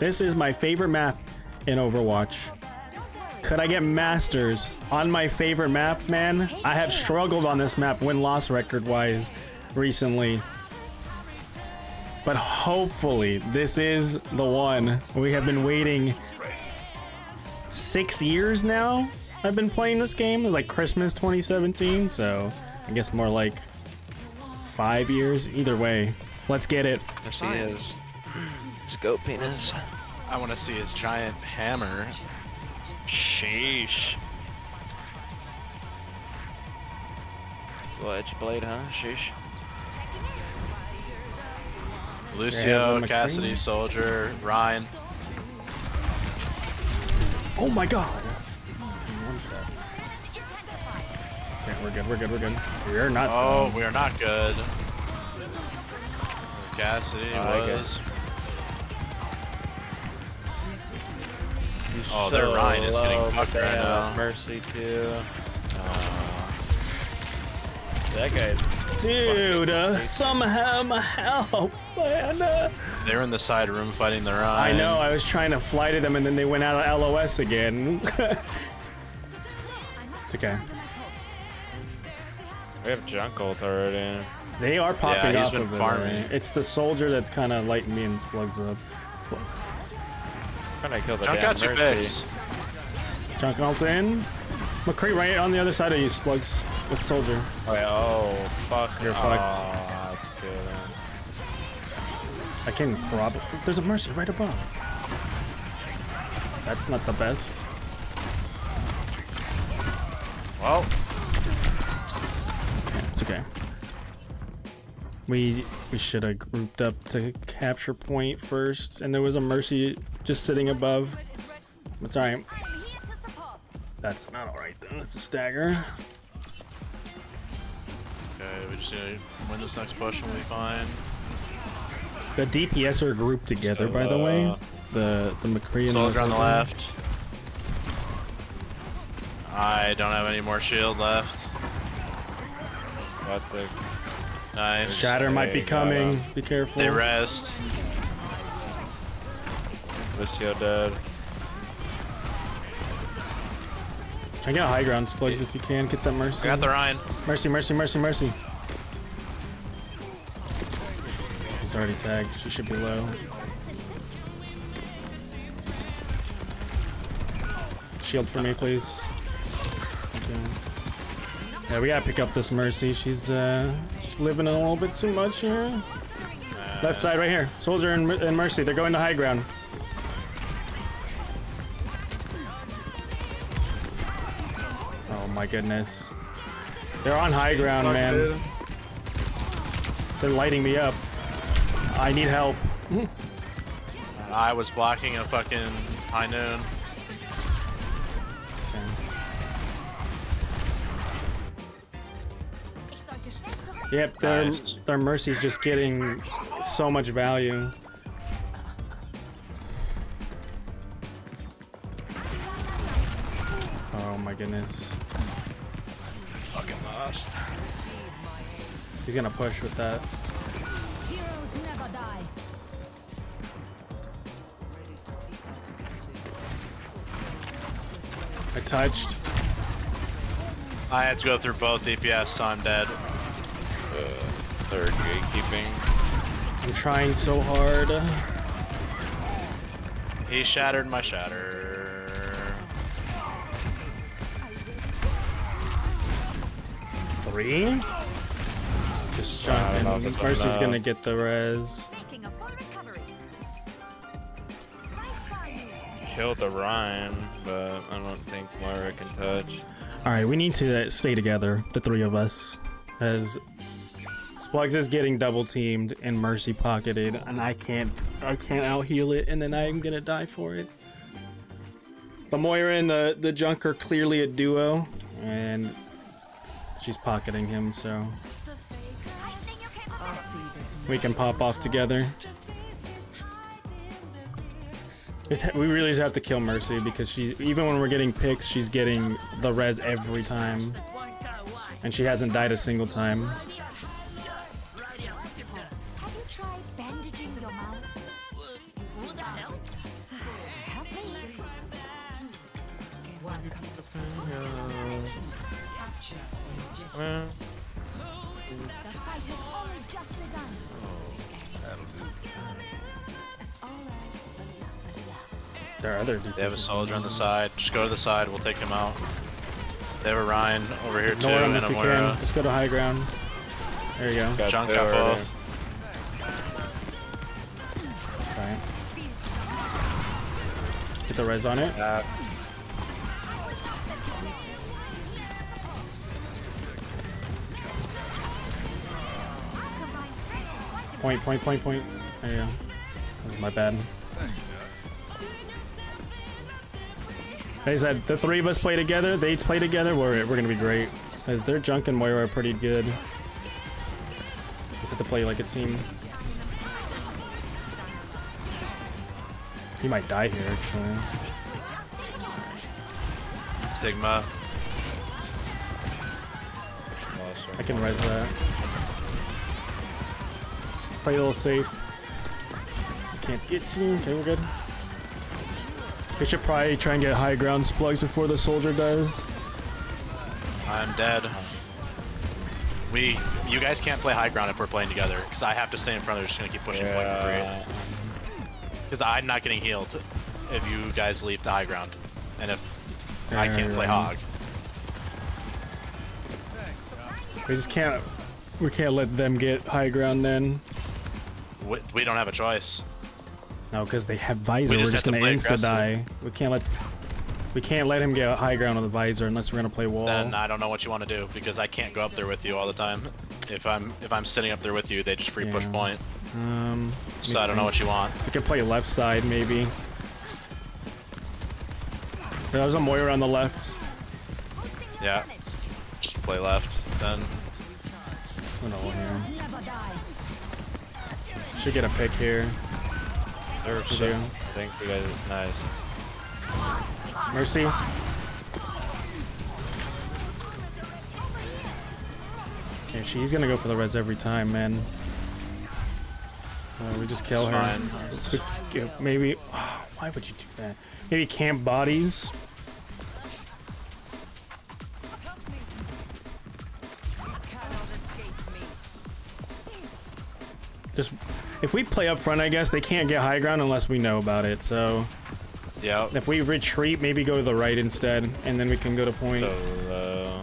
This is my favorite map in Overwatch. Could I get masters on my favorite map, man? I have struggled on this map win-loss record-wise recently. But hopefully, this is the one. We have been waiting six years now. I've been playing this game. It was like Christmas 2017, so I guess more like five years. Either way, let's get it. There she is. Scope penis. I want to see his giant hammer. Sheesh. Little edge blade, huh? Sheesh. Lucio, Cassidy, Soldier, Rein. Oh my god! Okay, we're good, we're good, we're good. We're not. Oh, we are not good. Cassidy I like it. was. Oh, their Rein is getting fucked they right now. Mercy too. That guy's Dude, uh, somehow my help, man. uh. They were in the side room fighting the Rein. I know, I was trying to fly to them and then they went out of LOS again. it's okay. we have junk ult already. They are popping he's off been of it, farming. right? It's the soldier that's kind of lighting me and plugs up. Trying to kill the Junk damn out two Mercy. picks. Junk ult in. McCree right on the other side of you, Splugs, with soldier. Oh, yeah, oh, fuck. You're oh, fucked. That's good. man. I can probably. There's a mercy right above. That's not the best. Well, Yeah, it's okay. We we should have grouped up to capture point first, and there was a mercy just sitting above. It's alright. That's not alright though. That's a stagger. okay, we just need to win this next push and we'll be fine. The DPS are grouped together, So, by the way. uh, The the McCree and Soldier on the left. I don't have any more shield left. What the? Nice. Shatter might be coming. Be careful. They rest. Lucio dead. Try and get a high ground, Splugs, if you can. Get that I mercy. got the Rein. Mercy, mercy, mercy, mercy. He's already tagged. She should be low. Shield for me, please. Okay. Yeah, we gotta pick up this mercy. She's uh, just living a little bit too much here. Left side, right here. Soldier and, and mercy. They're going to high ground. Goodness. They're on high ground, man. They're lighting me up. I need help. I was blocking a fucking high noon. Yep, their, Nice. their mercy's just getting so much value. He's gonna push with that. Heroes never die. I touched. I had to go through both DPS, so I'm dead. Uh, third gatekeeping. I'm trying so hard. He shattered my shatter. Three? Just I don't know if jumping. it's Mercy's gonna get the res. Making a full recovery. Killed the Rein, but I don't think Moira can touch. Alright, we need to uh, stay together, the three of us. As Splugs is getting double teamed and Mercy pocketed, and I can't I can't out heal it, and then I'm gonna die for it. The Moira and the, the Junk are clearly a duo, and she's pocketing him, so I'll see this. We can pop off together. We really just have to kill Mercy because she, even when we're getting picks, she's getting the res every time. And she hasn't died a single time. Have you The fight has only just begun. There are other They have a soldier on the side. Just go to the side. We'll take him out. They have a Rein over here too, Ignore him and if a you can. Moira. Just go to high ground. There you go. got Junk got already. both. Sorry. Get the res on it. That- Point, point, point, point. There you go. That was my bad. Like I said, the three of us play together, they play together, we're, we're gonna be great. Because their Junk and Moira are pretty good. Just have to play like a team. He might die here, actually. Sigma. I can res that. Play a little safe. Can't get to you. Okay, we're good. We should probably try and get high ground splugs before the soldier does. I'm dead. We, you guys can't play high ground if we're playing together, because I have to stay in front of. They're just gonna keep pushing Yeah. for. Because I'm not getting healed if you guys leave the high ground, and if I can't play hog. We just can't. We can't let them get high ground then. We, we don't have a choice. No, because they have visor. We are just just gonna insta die. We can't let. We can't let him get high ground on the visor unless we're gonna play wall. Then I don't know what you want to do because I can't go up there with you all the time. If I'm if I'm sitting up there with you, they just free push point. um, So I don't know what you want. we can play left side maybe. There's a Moira on the left. Yeah. Just play left. Then Should get a pick here. They're We so- do. I think you guys is nice. Mercy. Yeah, she's gonna go for the res every time, man. Uh, we just kill It's her. fine. Good- yeah, Maybe. why would you do that? Maybe camp bodies. Just if we play up front, I guess they can't get high ground unless we know about it. So yeah. if we retreat, maybe go to the right instead, and then we can go to point. So low.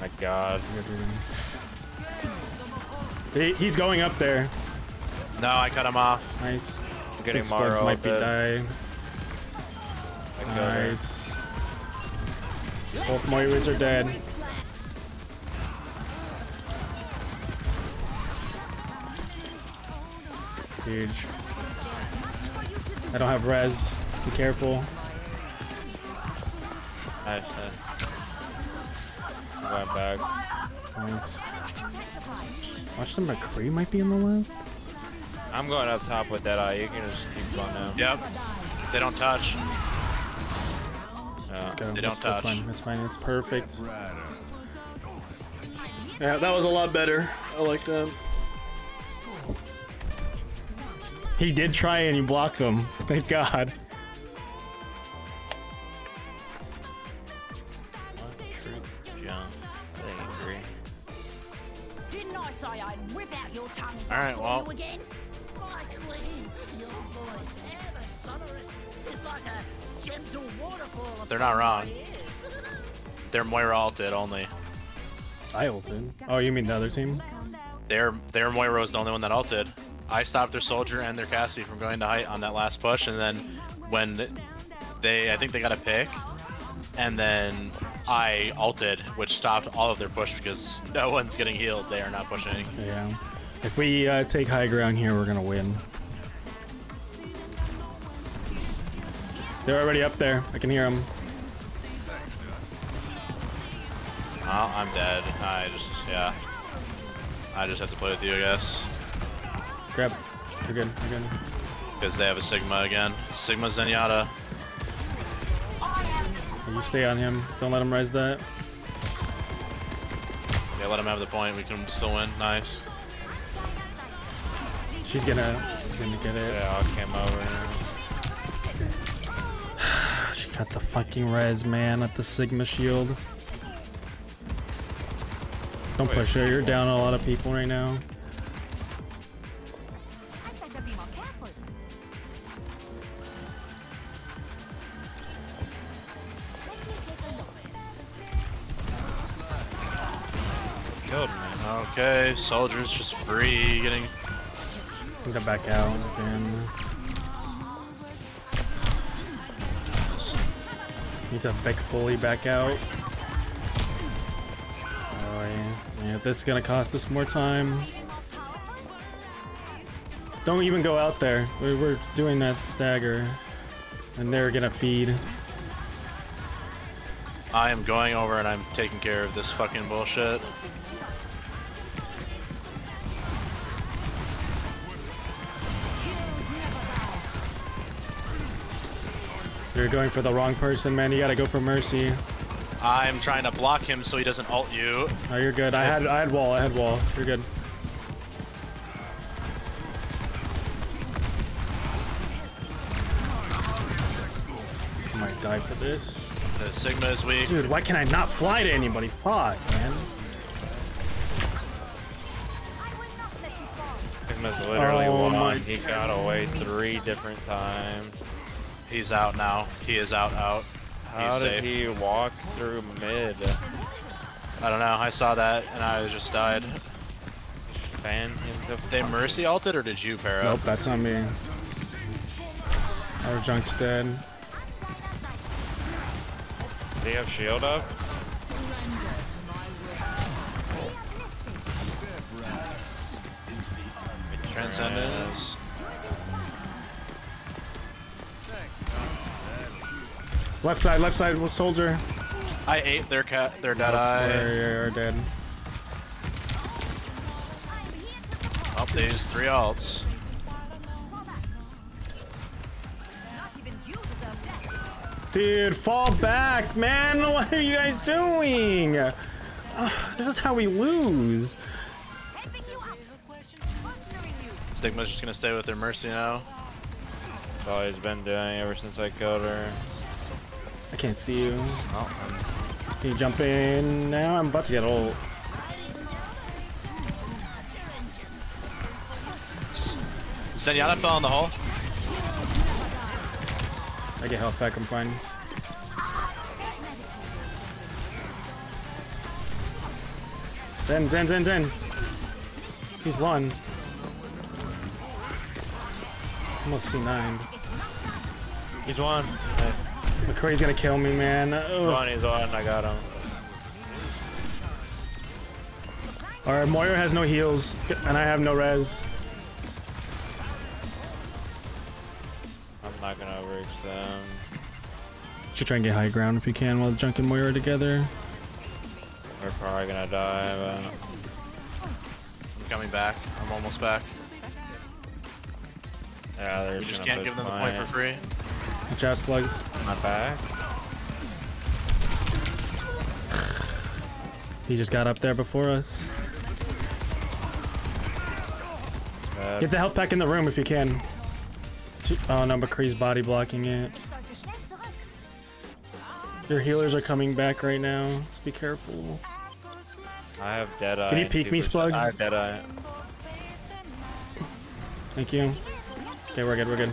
My god. He- he's going up there. No, I cut him off. Nice. I'm getting Mara might be died. I killed her. Nice. Both Moiras are dead. Huge. I don't have res. Be careful. Nice, nice. I'm back. Nice. Watch the McCree might be in the left. I'm going up top with that eye. You can just keep going now. Yep. They don't touch. Yeah. Let's go. They That's, don't that's touch. fine. That's fine. It's perfect. Yeah, that was a lot better. I like that. He did try and you blocked him. Thank God. Jump. Angry. Didn't I say I'd rip out your tongue if All I right, saw well. you again? My queen, your voice ever sonorous is like a gentle waterfall. They're not wrong. They're Moira alted only. I ulted. Oh, you mean the other team? Their their Moira was the only one that alted. I stopped their soldier and their Cassie from going to height on that last push, and then when they, I think they got a pick, and then I alted, which stopped all of their push because no one's getting healed. They are not pushing. Yeah. If we uh, take high ground here, we're gonna win. They're already up there. I can hear them. Oh, I'm dead. I just, yeah. I just have to play with you, I guess. Grab. You're good. You're good. Because they have a Sigma again. Sigma Zenyatta. You stay on him. Don't let him rise that. Yeah, let him have the point. We can still win. Nice. She's gonna, she's gonna get it. They all came over. She got the fucking res, man, at the Sigma shield. Don't push her. You're down a lot of people right now. Okay, soldiers just free getting. I'm back out again. Needs a big fully back out. Oh yeah. Yeah, this is gonna cost us more time. Don't even go out there. We're, we're doing that stagger. And they're gonna feed. I am going over and I'm taking care of this fucking bullshit. You're going for the wrong person, man. You gotta go for Mercy. I'm trying to block him so he doesn't ult you. Oh, you're good. I had I had wall. I had wall. You're good. I might die for this. The Sigma is weak. Dude, why can I not fly to anybody? Fuck, man. I will not let you fall. Sigma's literally Oh won. my He got away three different times. He's out now. He is out, out. How He's did safe. he walk through mid? I don't know. I saw that and I just died. Fan him to They mercy ulted or did you, Para? Nope, that's not me. Our junk's dead. Does he have shield up? Transcendence. Left side, left side, soldier. I ate their cat, their dead eye. They're dead. Oh, they used three ults. Not even you. Dude, fall back, man. What are you guys doing? Ah, this is how we lose. Helping you up. Sponsoring you. Sigma's just gonna stay with their mercy now. That's all he's been doing ever since I killed her. I can't see you. Oh, Can you jump in now? I'm about to get old. Zenyatta fell in the hole. I get health back, I'm fine. Zen, Zen, Zen, Zen. He's Lon. Almost C9. He's one. McCree's gonna kill me, man. He's Ugh. one, he's one. I got him. Alright, Moira has no heals, and I have no res. I'm not gonna overreach them. Should try and get high ground if you can while Junk and Moira are together. We're probably gonna die, but I'm coming back. I'm almost back. yeah, they're We just can't give them the point for free. Watch out, slugs. Not back. He just got up there before us. Bad. Get the health pack in the room if you can. Oh no, McCree's body blocking it. Sollte schnell zurück. Your healers are coming back right now. Let's be careful. I have dead eye. Can you peek me, Splugs? I have dead eye. Thank you. Okay, we're good, we're good.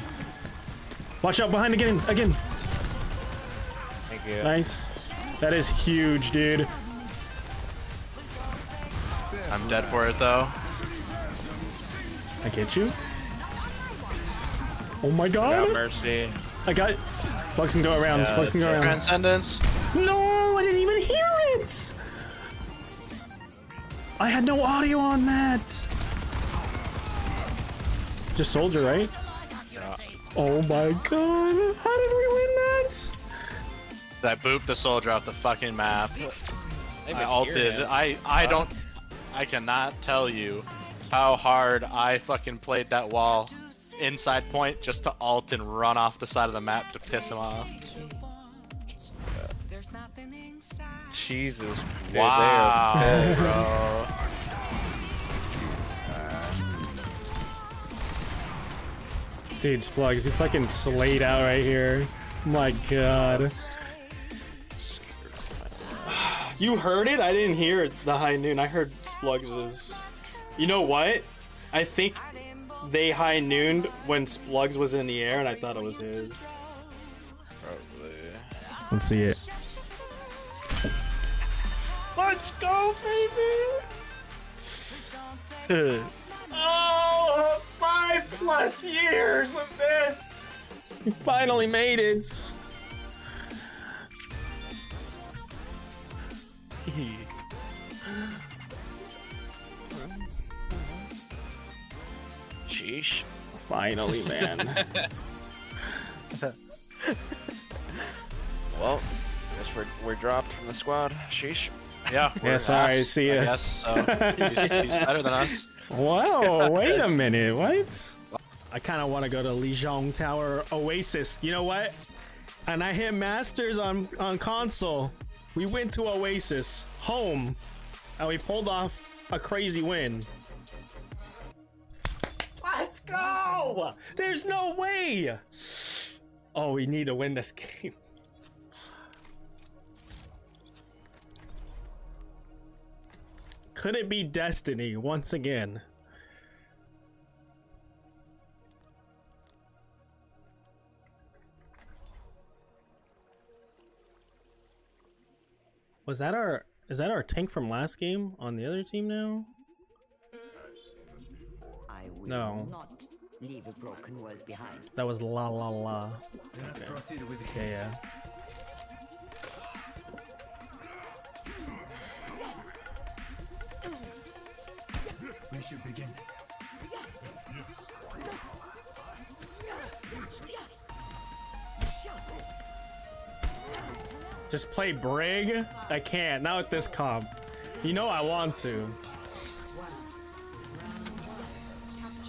Watch out behind again, again. Thank you. Nice. That is huge, dude. I'm dead for it though. I get you. Oh my Got god. mercy. I got. Bugs can go around. Yeah, Bugs can go around. Transcendence. No, I didn't even hear it. I had no audio on that. Just soldier, right? Yeah. Oh my god! How did we win that? I booped the soldier off the fucking map. I even ulted. hear. I I don't. I cannot tell you how hard I fucking played that wall inside point just to alt and run off the side of the map to piss him off. Jesus. Dude, they Wow, are- bro. Dude, Splugs, you fucking slayed out right here. My god. You heard it? I didn't hear the high noon. I heard Splugs's. You know what? I think they high nooned when Splugs was in the air, and I thought it was his. Probably. Let's see it. Let's go, baby! oh, five plus years of this! We finally made it! Sheesh. Finally, man. Well, guess we're we're dropped from the squad. Sheesh. Yeah. Yeah, we're sorry, ass, see I ya. guess so. He's, he's better than us. Whoa, wait a minute, what? I kind of want to go to Lijiang Tower Oasis. You know what? And I hit Masters on, on console. We went to Oasis, home, and we pulled off a crazy win. Let's go! There's no way! Oh, we need to win this game. Could it be destiny once again? Was that our is that our tank from last game on the other team now? I will No. not leave a broken world behind. That was la la la. With Yeah, yeah. We should begin. Just play Brig? I can't, not with this comp. You know I want to.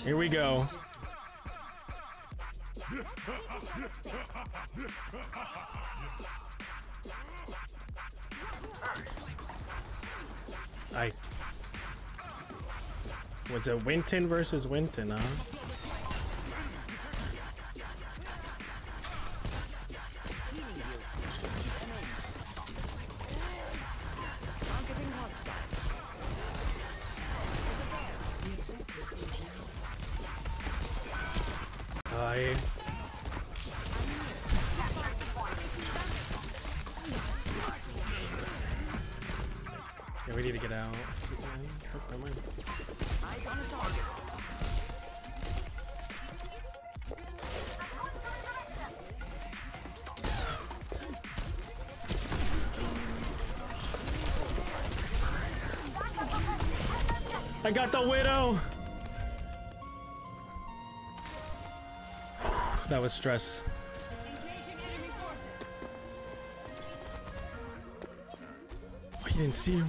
Here we go. I was it Winston versus Winston, huh? Widow. that was stress. Oh, you didn't see him.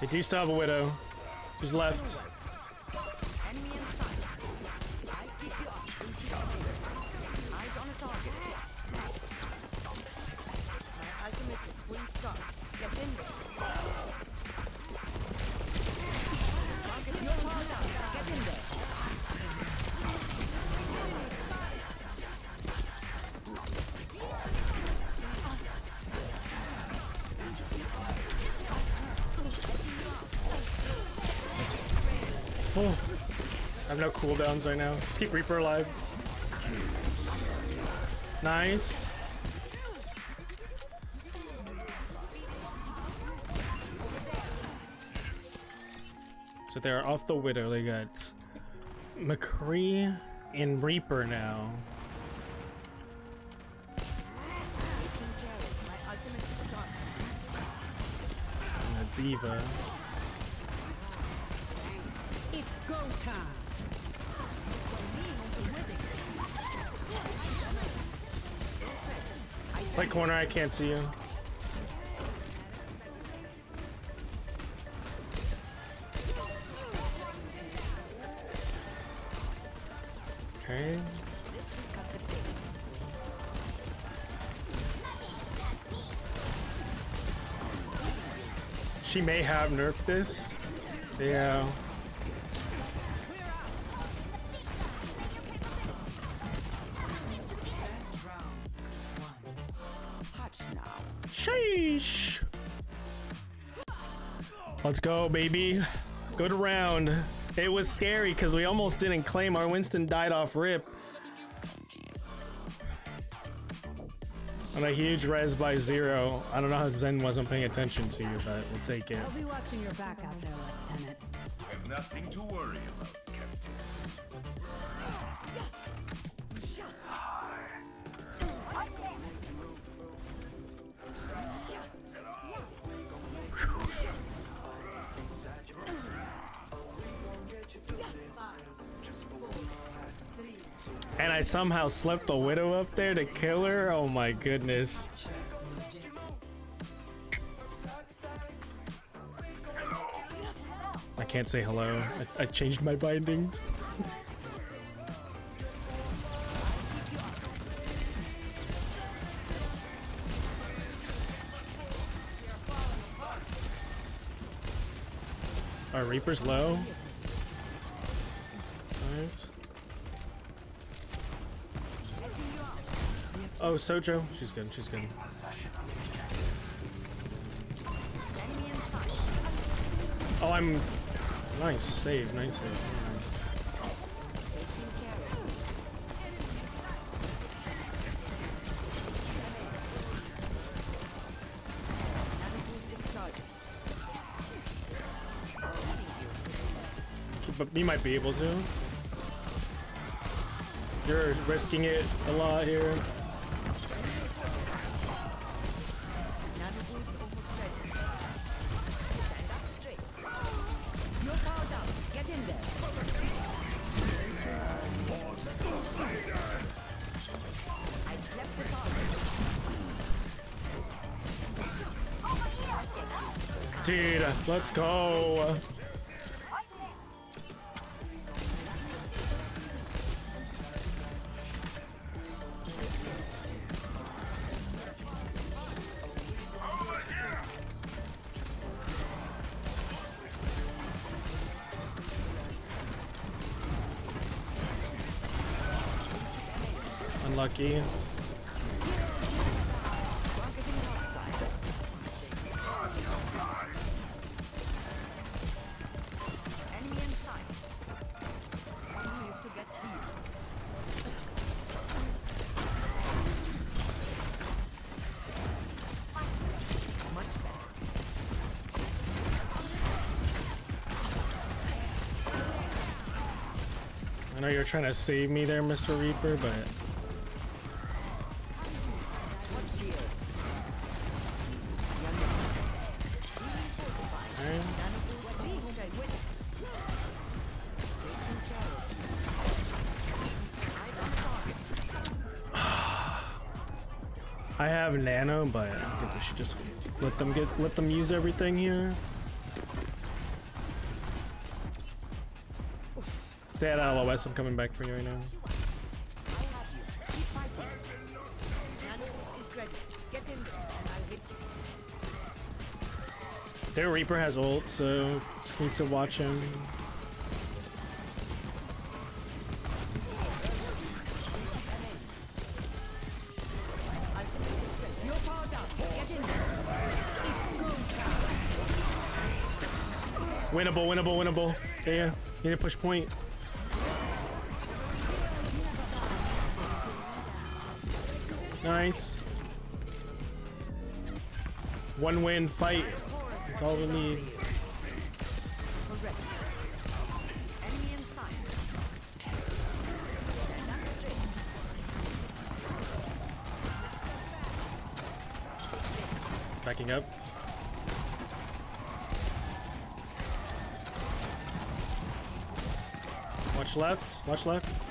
They do still have a widow. Who's left? I have no cooldowns right now. Just keep Reaper alive. Nice. So they're off the Widow. They got McCree and Reaper now. D.Va. corner, I can't see you. Okay. She may have nerfed this. Yeah. Let's go, baby. Good round. It was scary because we almost didn't claim our Winston died off rip. On a huge res by zero. I don't know how Zen wasn't paying attention to you, but we'll take it. I'll be watching your back out there, Lieutenant. Have nothing to worry about, I somehow slept the widow up there to kill her. Oh my goodness. I can't say hello. I, I changed my bindings. Our Reaper's low. Oh, Sojo. She's good. She's good. Oh, I'm. Nice save. Nice save. But you might be able to. You're risking it a lot here. Let's go. Unlucky. Trying to save me there, Mr. Reaper, but. I have nano, but I think we should just let them get let them use everything here. Stay at LOS, I'm coming back for you right now. Their Reaper has ult, so just need to watch him. Winnable, winnable, winnable. Yeah, yeah. Need to push point. Nice. One win fight. That's all we need. Backing up. Watch left. Watch left.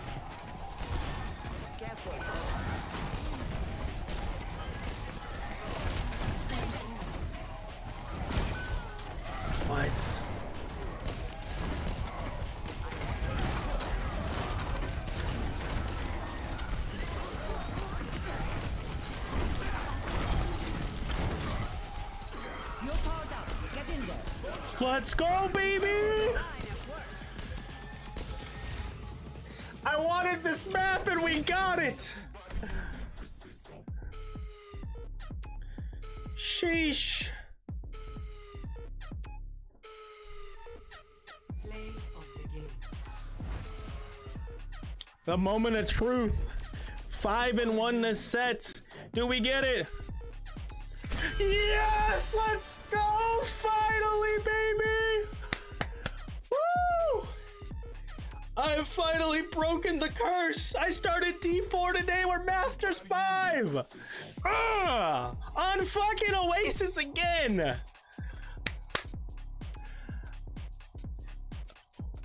Let's go, baby! I wanted this map and we got it! Sheesh. The. Moment of truth. Five and one to set. Do we get it? Yes! Let's go! I've finally broken the curse. I started D4 today. We're Masters 5. Ah! On fucking Oasis again.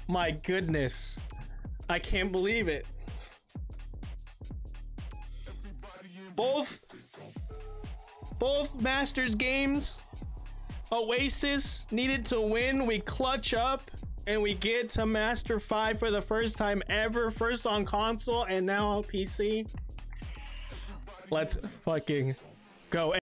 My goodness. I can't believe it. Both both Masters games Oasis needed to win. We clutch up and we get to Master 5 for the first time ever. First on console and now on PC. Let's fucking go.